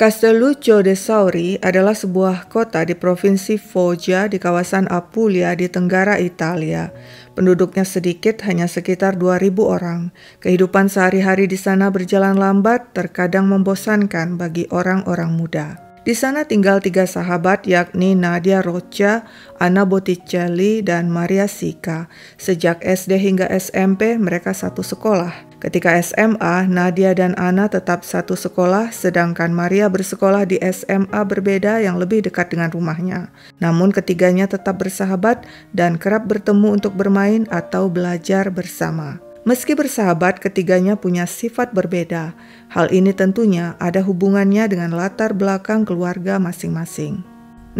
Castelluccio de Sauri adalah sebuah kota di provinsi Foggia di kawasan Apulia di tenggara Italia. Penduduknya sedikit, hanya sekitar 2000 orang. Kehidupan sehari-hari di sana berjalan lambat, terkadang membosankan bagi orang-orang muda. Di sana tinggal tiga sahabat yakni Nadia Rocha, Anna Botticelli, dan Maria Sika. Sejak SD hingga SMP mereka satu sekolah. Ketika SMA, Nadia dan Anna tetap satu sekolah, sedangkan Maria bersekolah di SMA berbeda yang lebih dekat dengan rumahnya. Namun ketiganya tetap bersahabat dan kerap bertemu untuk bermain atau belajar bersama. Meski bersahabat, ketiganya punya sifat berbeda. Hal ini tentunya ada hubungannya dengan latar belakang keluarga masing-masing.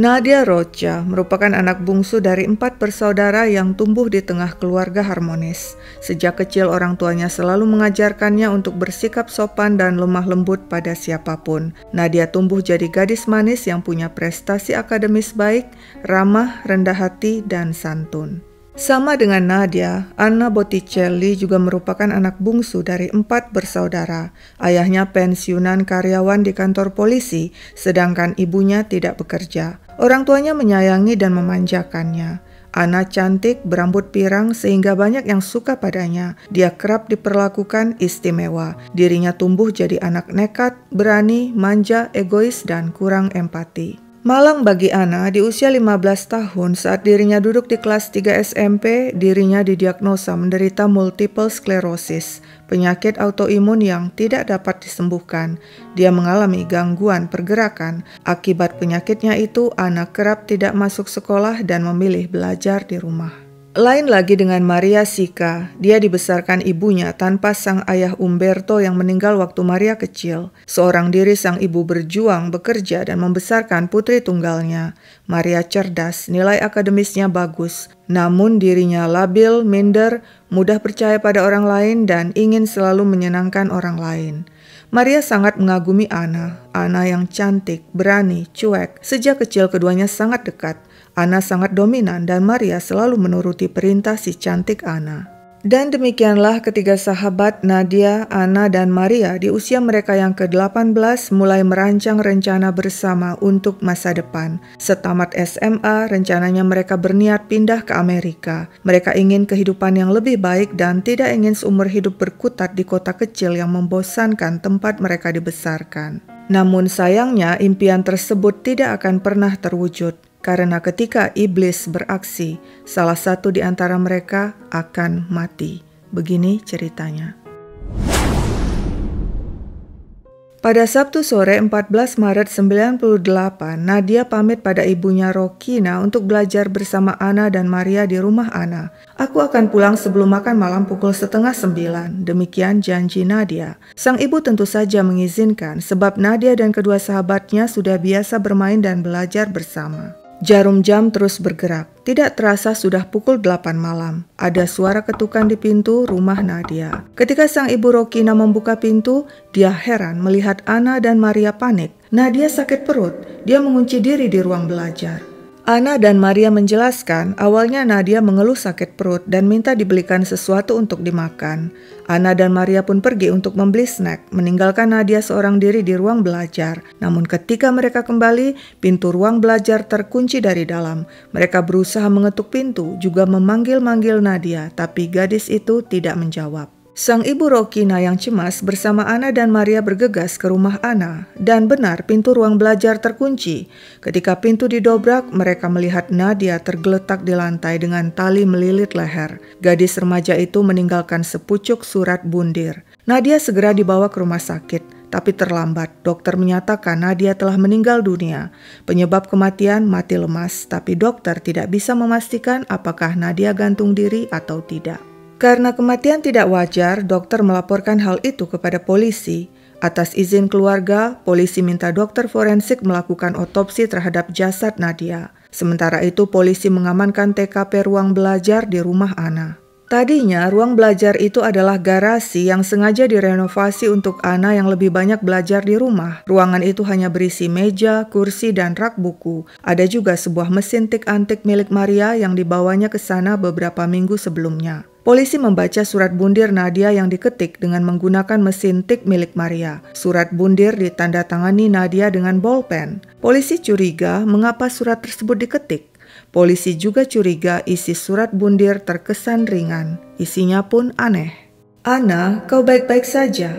Nadia Rocha merupakan anak bungsu dari empat bersaudara yang tumbuh di tengah keluarga harmonis. Sejak kecil orang tuanya selalu mengajarkannya untuk bersikap sopan dan lemah lembut pada siapa pun. Nadia tumbuh jadi gadis manis yang punya prestasi akademis baik, ramah, rendah hati, dan santun. Sama dengan Nadia, Anna Botticelli juga merupakan anak bungsu dari empat bersaudara. Ayahnya pensiunan karyawan di kantor polisi, sedangkan ibunya tidak bekerja. Orang tuanya menyayangi dan memanjakannya. Anna cantik, berambut pirang sehingga banyak yang suka padanya. Dia kerap diperlakukan istimewa. Dirinya tumbuh jadi anak nekat, berani, manja, egois, dan kurang empati. Malang bagi Ana, di usia 15 tahun saat dirinya duduk di kelas 3 SMP, dirinya didiagnosa menderita multiple sclerosis, penyakit autoimun yang tidak dapat disembuhkan. Dia mengalami gangguan pergerakan. Akibat penyakitnya itu, Ana kerap tidak masuk sekolah dan memilih belajar di rumah. Lain lagi dengan Maria Sika, dia dibesarkan ibunya tanpa sang ayah Umberto yang meninggal waktu Maria kecil. Seorang diri sang ibu berjuang, bekerja, dan membesarkan putri tunggalnya. Maria cerdas, nilai akademisnya bagus, namun dirinya labil, minder, mudah percaya pada orang lain, dan ingin selalu menyenangkan orang lain. Maria sangat mengagumi Ana, Ana yang cantik, berani, cuek. Sejak kecil keduanya sangat dekat. Ana sangat dominan dan Maria selalu menuruti perintah si cantik Ana. Dan demikianlah ketiga sahabat Nadia, Ana, dan Maria di usia mereka yang ke-18 mulai merancang rencana bersama untuk masa depan. Setamat SMA, rencananya mereka berniat pindah ke Amerika. Mereka ingin kehidupan yang lebih baik dan tidak ingin seumur hidup berkutat di kota kecil yang membosankan tempat mereka dibesarkan. Namun sayangnya impian tersebut tidak akan pernah terwujud. Karena ketika iblis beraksi, salah satu di antara mereka akan mati. Begini ceritanya. Pada Sabtu sore 14 Maret 98, Nadia pamit pada ibunya Rokina untuk belajar bersama Ana dan Maria di rumah Ana. Aku akan pulang sebelum makan malam pukul setengah sembilan, demikian janji Nadia. Sang ibu tentu saja mengizinkan sebab Nadia dan kedua sahabatnya sudah biasa bermain dan belajar bersama. Jarum jam terus bergerak. Tidak terasa sudah pukul 8 malam. Ada suara ketukan di pintu rumah Nadia. Ketika sang ibu Rokina membuka pintu, dia heran melihat Ana dan Maria panik. Nadia sakit perut. Dia mengunci diri di ruang belajar. Ana dan Maria menjelaskan awalnya Nadia mengeluh sakit perut dan minta dibelikan sesuatu untuk dimakan. Ana dan Maria pun pergi untuk membeli snack, meninggalkan Nadia seorang diri di ruang belajar. Namun ketika mereka kembali, pintu ruang belajar terkunci dari dalam. Mereka berusaha mengetuk pintu, juga memanggil-manggil Nadia, tapi gadis itu tidak menjawab. Sang ibu Rokina yang cemas bersama Ana dan Maria bergegas ke rumah Ana dan benar pintu ruang belajar terkunci. Ketika pintu didobrak, mereka melihat Nadia tergeletak di lantai dengan tali melilit leher. Gadis remaja itu meninggalkan sepucuk surat bundir. Nadia segera dibawa ke rumah sakit. Tapi terlambat, dokter menyatakan Nadia telah meninggal dunia. Penyebab kematian mati lemas, tapi dokter tidak bisa memastikan apakah Nadia gantung diri atau tidak. Karena kematian tidak wajar, dokter melaporkan hal itu kepada polisi. Atas izin keluarga, polisi minta dokter forensik melakukan otopsi terhadap jasad Nadia. Sementara itu, polisi mengamankan TKP ruang belajar di rumah Ana. Tadinya, ruang belajar itu adalah garasi yang sengaja direnovasi untuk Ana yang lebih banyak belajar di rumah. Ruangan itu hanya berisi meja, kursi, dan rak buku. Ada juga sebuah mesin tik antik milik Maria yang dibawanya ke sana beberapa minggu sebelumnya. Polisi membaca surat bundir Nadia yang diketik dengan menggunakan mesin tik milik Maria. Surat bundir ditandatangani Nadia dengan bolpen. Polisi curiga mengapa surat tersebut diketik. Polisi juga curiga isi surat bundir terkesan ringan. Isinya pun aneh. Ana, kau baik-baik saja.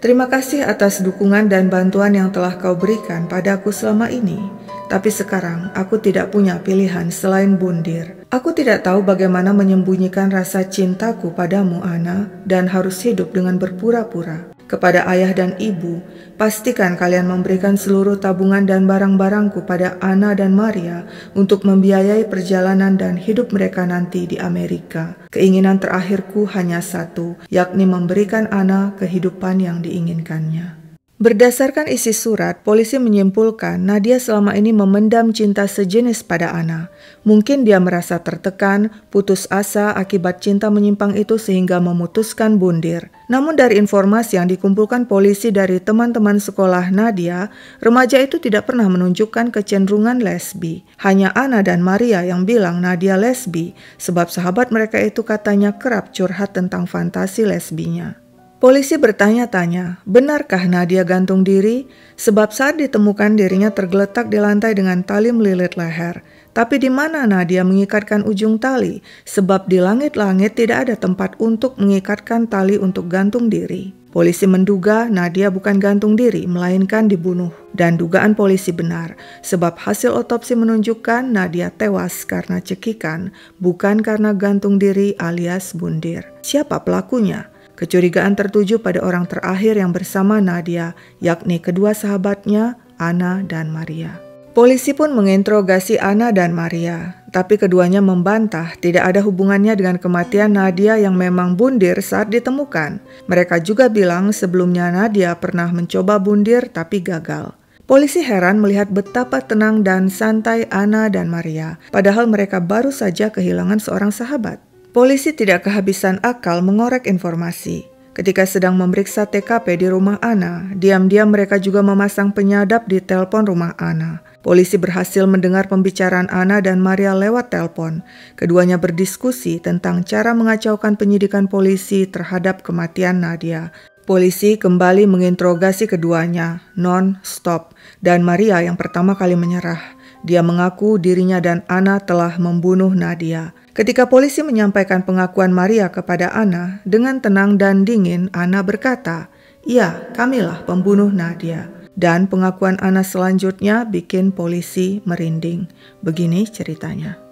Terima kasih atas dukungan dan bantuan yang telah kau berikan padaku selama ini. Tapi sekarang aku tidak punya pilihan selain bundir. Aku tidak tahu bagaimana menyembunyikan rasa cintaku padamu, Ana, dan harus hidup dengan berpura-pura. Kepada ayah dan ibu, pastikan kalian memberikan seluruh tabungan dan barang-barangku pada Ana dan Maria untuk membiayai perjalanan dan hidup mereka nanti di Amerika. Keinginan terakhirku hanya satu, yakni memberikan Ana kehidupan yang diinginkannya. Berdasarkan isi surat, polisi menyimpulkan Nadia selama ini memendam cinta sejenis pada Ana. Mungkin dia merasa tertekan, putus asa akibat cinta menyimpang itu sehingga memutuskan bundir. Namun dari informasi yang dikumpulkan polisi dari teman-teman sekolah Nadia, remaja itu tidak pernah menunjukkan kecenderungan lesbi. Hanya Ana dan Maria yang bilang Nadia lesbi, sebab sahabat mereka itu katanya kerap curhat tentang fantasi lesbinya. Polisi bertanya-tanya, benarkah Nadia gantung diri? Sebab saat ditemukan dirinya tergeletak di lantai dengan tali melilit leher. Tapi di mana Nadia mengikatkan ujung tali? Sebab di langit-langit tidak ada tempat untuk mengikatkan tali untuk gantung diri. Polisi menduga Nadia bukan gantung diri, melainkan dibunuh. Dan dugaan polisi benar, sebab hasil otopsi menunjukkan Nadia tewas karena cekikan, bukan karena gantung diri alias bundir. Siapa pelakunya? Kecurigaan tertuju pada orang terakhir yang bersama Nadia, yakni kedua sahabatnya, Ana dan Maria. Polisi pun menginterogasi Ana dan Maria, tapi keduanya membantah tidak ada hubungannya dengan kematian Nadia yang memang bundir saat ditemukan. Mereka juga bilang sebelumnya Nadia pernah mencoba bundir tapi gagal. Polisi heran melihat betapa tenang dan santai Ana dan Maria, padahal mereka baru saja kehilangan seorang sahabat. Polisi tidak kehabisan akal mengorek informasi. Ketika sedang memeriksa TKP di rumah Ana, diam-diam mereka juga memasang penyadap di telepon rumah Ana. Polisi berhasil mendengar pembicaraan Ana dan Maria lewat telepon. Keduanya berdiskusi tentang cara mengacaukan penyidikan polisi terhadap kematian Nadia. Polisi kembali menginterogasi keduanya, non-stop, dan Maria yang pertama kali menyerah. Dia mengaku dirinya dan Ana telah membunuh Nadia. Ketika polisi menyampaikan pengakuan Maria kepada Ana, dengan tenang dan dingin Ana berkata, "Ya, kamilah pembunuh Nadia." Dan pengakuan Ana selanjutnya bikin polisi merinding. Begini ceritanya.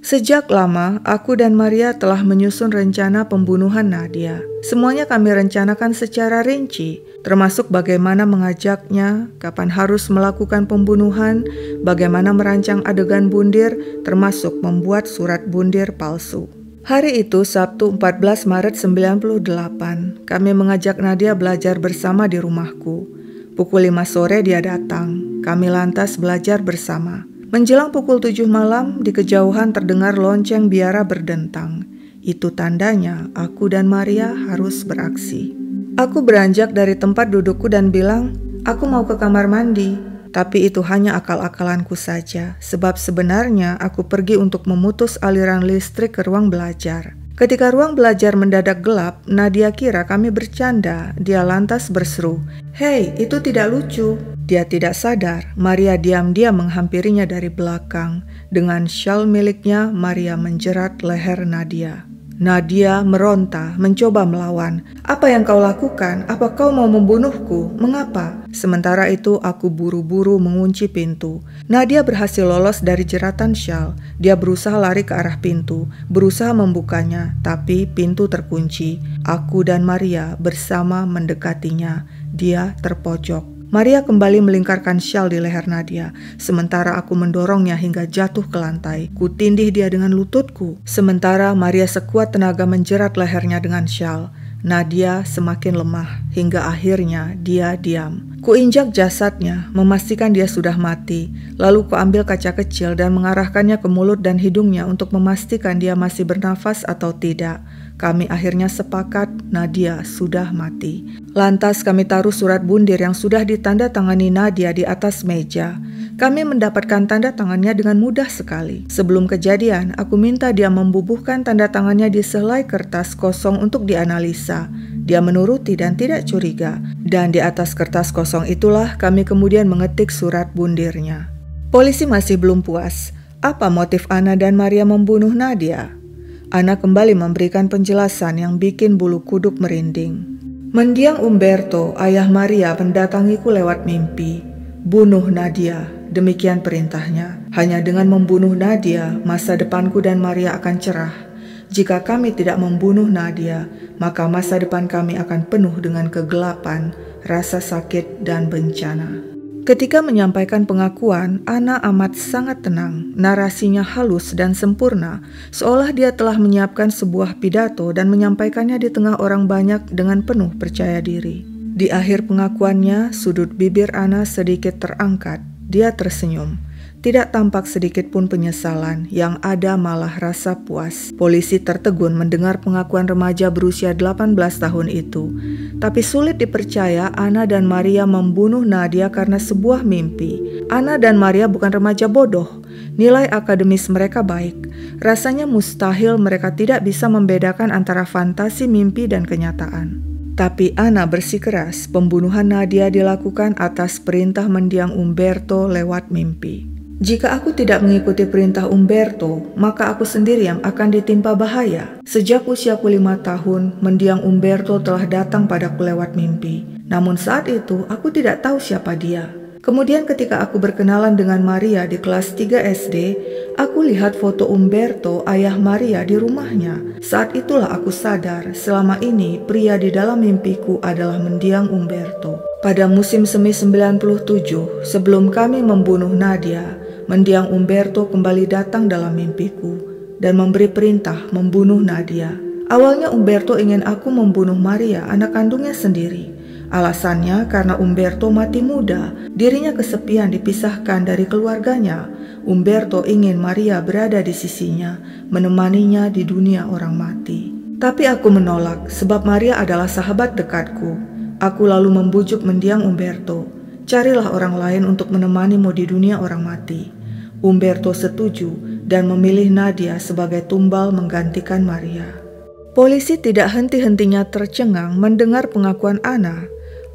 Sejak lama, aku dan Maria telah menyusun rencana pembunuhan Nadia. Semuanya kami rencanakan secara rinci, termasuk bagaimana mengajaknya, kapan harus melakukan pembunuhan, bagaimana merancang adegan bundir, termasuk membuat surat bundir palsu. Hari itu Sabtu 14 Maret 98, kami mengajak Nadia belajar bersama di rumahku. Pukul 5 sore dia datang, kami lantas belajar bersama. Menjelang pukul tujuh malam, di kejauhan terdengar lonceng biara berdentang. Itu tandanya aku dan Maria harus beraksi. Aku beranjak dari tempat dudukku dan bilang, aku mau ke kamar mandi. Tapi itu hanya akal-akalanku saja, sebab sebenarnya aku pergi untuk memutus aliran listrik ke ruang belajar. Ketika ruang belajar mendadak gelap, Nadia kira kami bercanda. Dia lantas berseru, "Hei, itu tidak lucu." Dia tidak sadar, Maria diam-diam menghampirinya dari belakang. Dengan shawl miliknya, Maria menjerat leher Nadia. Nadia meronta, mencoba melawan. Apa yang kau lakukan? Apa kau mau membunuhku? Mengapa? Sementara itu aku buru-buru mengunci pintu. Nadia berhasil lolos dari jeratan shawl. Dia berusaha lari ke arah pintu, berusaha membukanya, tapi pintu terkunci. Aku dan Maria bersama mendekatinya. Dia terpojok. Maria kembali melingkarkan syal di leher Nadia, sementara aku mendorongnya hingga jatuh ke lantai. Kutindih dia dengan lututku, sementara Maria sekuat tenaga menjerat lehernya dengan syal. Nadia semakin lemah hingga akhirnya dia diam. Kuinjak jasadnya, memastikan dia sudah mati. Lalu kuambil kaca kecil dan mengarahkannya ke mulut dan hidungnya untuk memastikan dia masih bernafas atau tidak. Kami akhirnya sepakat Nadia sudah mati. Lantas kami taruh surat bundir yang sudah ditanda tangani Nadia di atas meja. Kami mendapatkan tanda tangannya dengan mudah sekali. Sebelum kejadian, aku minta dia membubuhkan tanda tangannya di selai kertas kosong untuk dianalisa. Dia menuruti dan tidak curiga. Dan di atas kertas kosong itulah kami kemudian mengetik surat bundirnya. Polisi masih belum puas. Apa motif Ana dan Maria membunuh Nadia? Ana kembali memberikan penjelasan yang bikin bulu kuduk merinding. Mendiang Umberto, ayah Maria, mendatangiku lewat mimpi. Bunuh Nadia, Demikian perintahnya. Hanya dengan membunuh Nadia, masa depanku dan Maria akan cerah. Jika kami tidak membunuh Nadia, maka masa depan kami akan penuh dengan kegelapan, rasa sakit, dan bencana. Ketika menyampaikan pengakuan, Ana amat sangat tenang. Narasinya halus dan sempurna, seolah dia telah menyiapkan sebuah pidato dan menyampaikannya di tengah orang banyak dengan penuh percaya diri. Di akhir pengakuannya, sudut bibir Ana sedikit terangkat. Dia tersenyum. Tidak tampak sedikit pun penyesalan, yang ada malah rasa puas. Polisi tertegun mendengar pengakuan remaja berusia 18 tahun itu. Tapi sulit dipercaya Ana dan Maria membunuh Nadia karena sebuah mimpi. Ana dan Maria bukan remaja bodoh. Nilai akademis mereka baik. Rasanya mustahil mereka tidak bisa membedakan antara fantasi mimpi dan kenyataan. Tapi Ana bersikeras pembunuhan Nadia dilakukan atas perintah mendiang Umberto lewat mimpi. Jika aku tidak mengikuti perintah Umberto, maka aku sendiri yang akan ditimpa bahaya. Sejak usiaku lima tahun, mendiang Umberto telah datang padaku lewat mimpi. Namun saat itu, aku tidak tahu siapa dia. Kemudian ketika aku berkenalan dengan Maria di kelas 3 SD, aku lihat foto Umberto, ayah Maria di rumahnya. Saat itulah aku sadar selama ini pria di dalam mimpiku adalah mendiang Umberto. Pada musim semi 97, sebelum kami membunuh Nadia, mendiang Umberto kembali datang dalam mimpiku dan memberi perintah membunuh Nadia. Awalnya Umberto ingin aku membunuh Maria, anak kandungnya sendiri. Alasannya karena Umberto mati muda, dirinya kesepian dipisahkan dari keluarganya. Umberto ingin Maria berada di sisinya, menemaninya di dunia orang mati. Tapi aku menolak sebab Maria adalah sahabat dekatku. Aku lalu membujuk mendiang Umberto, carilah orang lain untuk menemanimu di dunia orang mati. Umberto setuju dan memilih Nadia sebagai tumbal menggantikan Maria. Polisi tidak henti-hentinya tercengang mendengar pengakuan Ana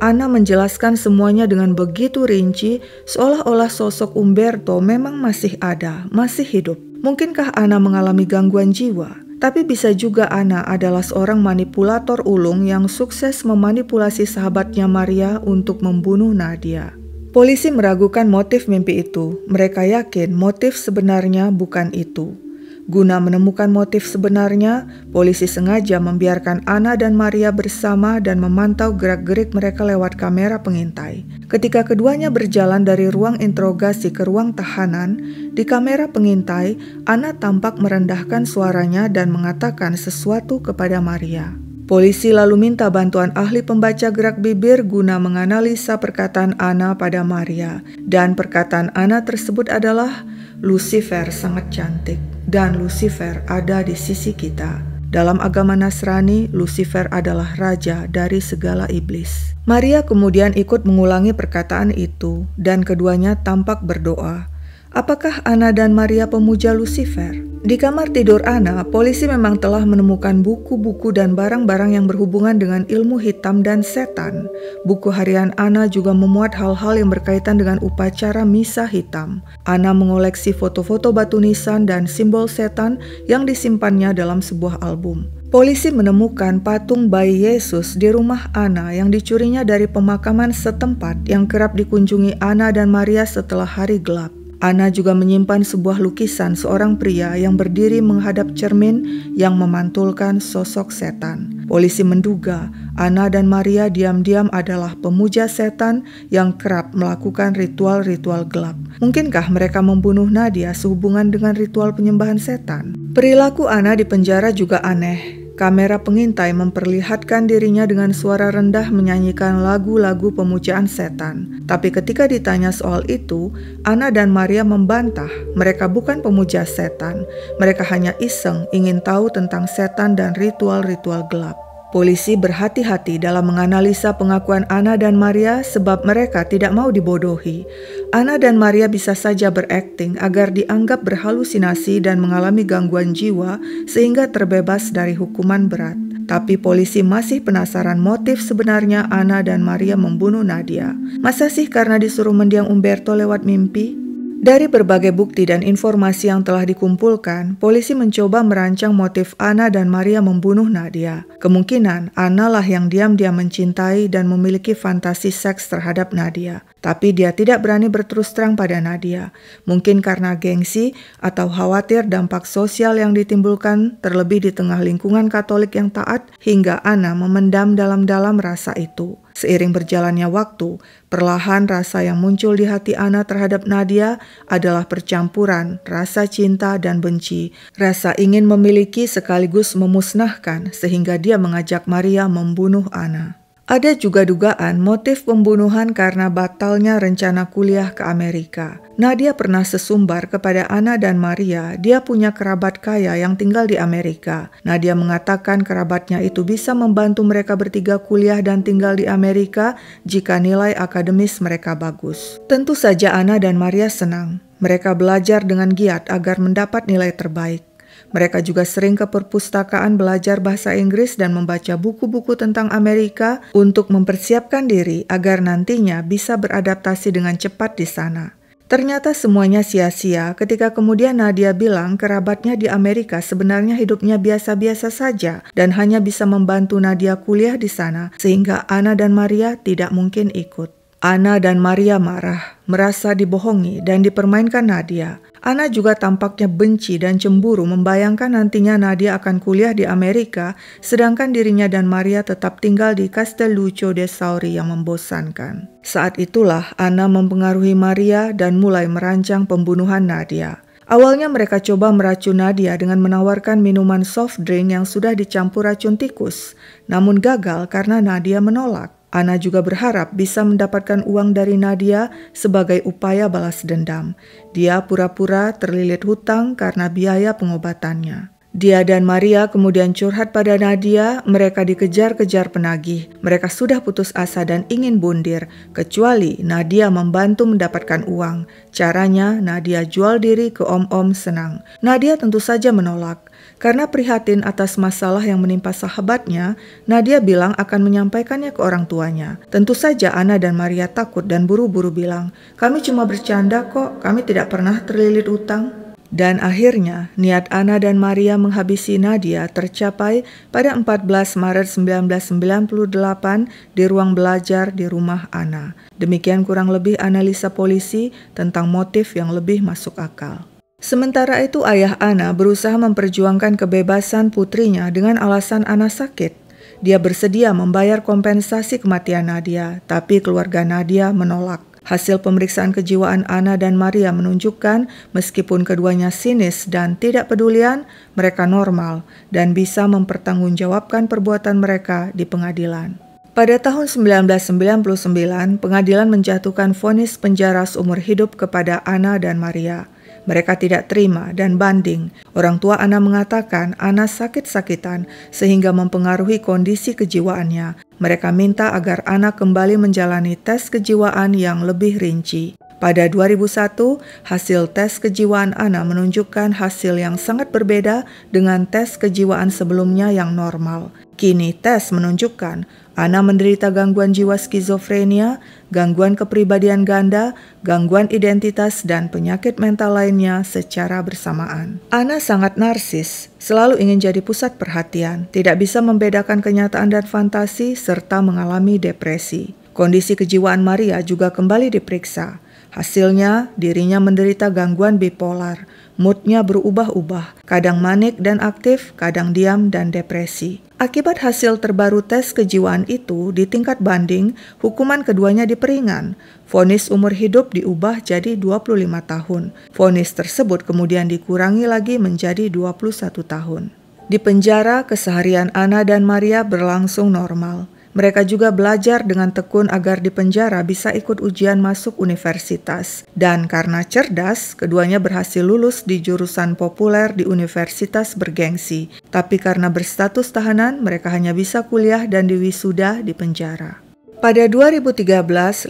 Ana menjelaskan semuanya dengan begitu rinci, seolah-olah sosok Umberto memang masih ada, masih hidup. Mungkinkah Ana mengalami gangguan jiwa? Tapi bisa juga Ana adalah seorang manipulator ulung yang sukses memanipulasi sahabatnya Maria untuk membunuh Nadia. Polisi meragukan motif mimpi itu. Mereka yakin motif sebenarnya bukan itu. Guna menemukan motif sebenarnya, polisi sengaja membiarkan Ana dan Maria bersama dan memantau gerak-gerik mereka lewat kamera pengintai. Ketika keduanya berjalan dari ruang interogasi ke ruang tahanan, di kamera pengintai, Ana tampak merendahkan suaranya dan mengatakan sesuatu kepada Maria. Polisi lalu minta bantuan ahli pembaca gerak bibir guna menganalisa perkataan Ana pada Maria, dan perkataan Ana tersebut adalah Lucifer sangat cantik dan Lucifer ada di sisi kita. Dalam agama Nasrani, Lucifer adalah raja dari segala iblis. Maria kemudian ikut mengulangi perkataan itu, dan keduanya tampak berdoa. Apakah Ana dan Maria pemuja Lucifer? Di kamar tidur Ana, polisi memang telah menemukan buku-buku dan barang-barang yang berhubungan dengan ilmu hitam dan setan. Buku harian Ana juga memuat hal-hal yang berkaitan dengan upacara misa hitam. Ana mengoleksi foto-foto batu nisan dan simbol setan yang disimpannya dalam sebuah album. Polisi menemukan patung bayi Yesus di rumah Ana yang dicurinya dari pemakaman setempat yang kerap dikunjungi Ana dan Maria setelah hari gelap. Ana juga menyimpan sebuah lukisan seorang pria yang berdiri menghadap cermin yang memantulkan sosok setan. Polisi menduga Ana dan Maria diam-diam adalah pemuja setan yang kerap melakukan ritual-ritual gelap. Mungkinkah mereka membunuh Nadia sehubungan dengan ritual penyembahan setan? Perilaku Ana di penjara juga aneh. Kamera pengintai memperlihatkan dirinya dengan suara rendah menyanyikan lagu-lagu pemujaan setan. Tapi ketika ditanya soal itu, Ana dan Maria membantah mereka bukan pemuja setan. Mereka hanya iseng ingin tahu tentang setan dan ritual-ritual gelap. Polisi berhati-hati dalam menganalisa pengakuan Ana dan Maria sebab mereka tidak mau dibodohi. Ana dan Maria bisa saja berakting agar dianggap berhalusinasi dan mengalami gangguan jiwa sehingga terbebas dari hukuman berat. Tapi polisi masih penasaran motif sebenarnya Ana dan Maria membunuh Nadia. Masa sih karena disuruh mendiang Umberto lewat mimpi? Dari berbagai bukti dan informasi yang telah dikumpulkan, polisi mencoba merancang motif Ana dan Maria membunuh Nadia. Kemungkinan Ana lah yang diam-diam mencintai dan memiliki fantasi seks terhadap Nadia. Tapi dia tidak berani berterus terang pada Nadia. Mungkin karena gengsi atau khawatir dampak sosial yang ditimbulkan terlebih di tengah lingkungan Katolik yang taat hingga Ana memendam dalam-dalam rasa itu. Seiring berjalannya waktu, perlahan rasa yang muncul di hati Ana terhadap Nadia adalah percampuran rasa cinta dan benci, rasa ingin memiliki sekaligus memusnahkan sehingga dia mengajak Maria membunuh Ana. Ada juga dugaan motif pembunuhan karena batalnya rencana kuliah ke Amerika. Nadia pernah sesumbar kepada Ana dan Maria, dia punya kerabat kaya yang tinggal di Amerika. Nadia mengatakan kerabatnya itu bisa membantu mereka bertiga kuliah dan tinggal di Amerika jika nilai akademis mereka bagus. Tentu saja Ana dan Maria senang. Mereka belajar dengan giat agar mendapat nilai terbaik. Mereka juga sering ke perpustakaan belajar bahasa Inggris dan membaca buku-buku tentang Amerika untuk mempersiapkan diri agar nantinya bisa beradaptasi dengan cepat di sana. Ternyata semuanya sia-sia ketika kemudian Nadia bilang kerabatnya di Amerika sebenarnya hidupnya biasa-biasa saja dan hanya bisa membantu Nadia kuliah di sana sehingga Ana dan Maria tidak mungkin ikut. Ana dan Maria marah, merasa dibohongi dan dipermainkan Nadia. Ana juga tampaknya benci dan cemburu membayangkan nantinya Nadia akan kuliah di Amerika, sedangkan dirinya dan Maria tetap tinggal di Castelluccio de Sauri yang membosankan. Saat itulah Ana mempengaruhi Maria dan mulai merancang pembunuhan Nadia. Awalnya mereka coba meracun Nadia dengan menawarkan minuman soft drink yang sudah dicampur racun tikus, namun gagal karena Nadia menolak. Ana juga berharap bisa mendapatkan uang dari Nadia sebagai upaya balas dendam. Dia pura-pura terlilit hutang karena biaya pengobatannya. Dia dan Maria kemudian curhat pada Nadia, mereka dikejar-kejar penagih. Mereka sudah putus asa dan ingin bundir, kecuali Nadia membantu mendapatkan uang. Caranya, Nadia jual diri ke om-om senang. Nadia tentu saja menolak. Karena prihatin atas masalah yang menimpa sahabatnya, Nadia bilang akan menyampaikannya ke orang tuanya. Tentu saja Ana dan Maria takut dan buru-buru bilang, "Kami cuma bercanda kok, kami tidak pernah terlilit utang." Dan akhirnya, niat Ana dan Maria menghabisi Nadia tercapai pada 14 Maret 1998 di ruang belajar di rumah Ana. Demikian kurang lebih analisa polisi tentang motif yang lebih masuk akal. Sementara itu ayah Ana berusaha memperjuangkan kebebasan putrinya dengan alasan Ana sakit. Dia bersedia membayar kompensasi kematian Nadia, tapi keluarga Nadia menolak. Hasil pemeriksaan kejiwaan Ana dan Maria menunjukkan meskipun keduanya sinis dan tidak pedulian, mereka normal dan bisa mempertanggungjawabkan perbuatan mereka di pengadilan. Pada tahun 1999, pengadilan menjatuhkan vonis penjara seumur hidup kepada Ana dan Maria. Mereka tidak terima dan banding. Orang tua Ana mengatakan Ana sakit-sakitan sehingga mempengaruhi kondisi kejiwaannya. Mereka minta agar Ana kembali menjalani tes kejiwaan yang lebih rinci. Pada 2001, hasil tes kejiwaan Ana menunjukkan hasil yang sangat berbeda dengan tes kejiwaan sebelumnya yang normal. Kini tes menunjukkan Ana menderita gangguan jiwa skizofrenia, gangguan kepribadian ganda, gangguan identitas, dan penyakit mental lainnya secara bersamaan. Ana sangat narsis, selalu ingin jadi pusat perhatian, tidak bisa membedakan kenyataan dan fantasi, serta mengalami depresi. Kondisi kejiwaan Maria juga kembali diperiksa. Hasilnya, dirinya menderita gangguan bipolar. Moodnya berubah-ubah, kadang manik dan aktif, kadang diam dan depresi. Akibat hasil terbaru tes kejiwaan itu, di tingkat banding, hukuman keduanya diperingan. Vonis umur hidup diubah jadi 25 tahun. Vonis tersebut kemudian dikurangi lagi menjadi 21 tahun. Di penjara, keseharian Ana dan Maria berlangsung normal. Mereka juga belajar dengan tekun agar di penjara bisa ikut ujian masuk universitas. Dan karena cerdas, keduanya berhasil lulus di jurusan populer di universitas bergengsi. Tapi karena berstatus tahanan, mereka hanya bisa kuliah dan diwisuda di penjara. Pada 2013, 15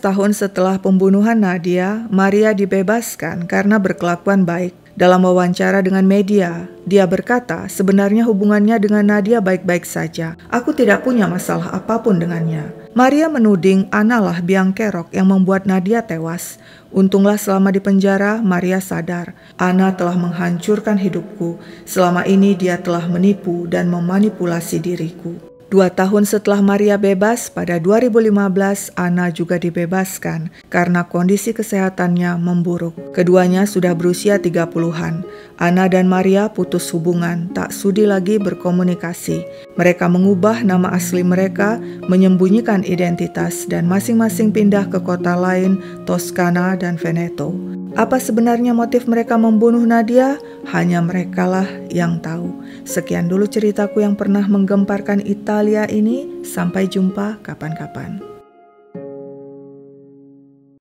tahun setelah pembunuhan Nadia, Maria dibebaskan karena berkelakuan baik. Dalam wawancara dengan media, dia berkata sebenarnya hubungannya dengan Nadia baik-baik saja. Aku tidak punya masalah apa pun dengannya. Maria menuding Ana lah biang kerok yang membuat Nadia tewas. Untunglah selama di penjara, Maria sadar Ana telah menghancurkan hidupku. Selama ini dia telah menipu dan memanipulasi diriku. Dua tahun setelah Maria bebas, pada 2015 Ana juga dibebaskan karena kondisi kesehatannya memburuk. Keduanya sudah berusia 30-an. Ana dan Maria putus hubungan, tak sudi lagi berkomunikasi. Mereka mengubah nama asli mereka, menyembunyikan identitas, dan masing-masing pindah ke kota lain, Toscana dan Veneto. Apa sebenarnya motif mereka membunuh Nadia? Hanya merekalah yang tahu. Sekian dulu ceritaku yang pernah menggemparkan Italia ini. Sampai jumpa kapan-kapan.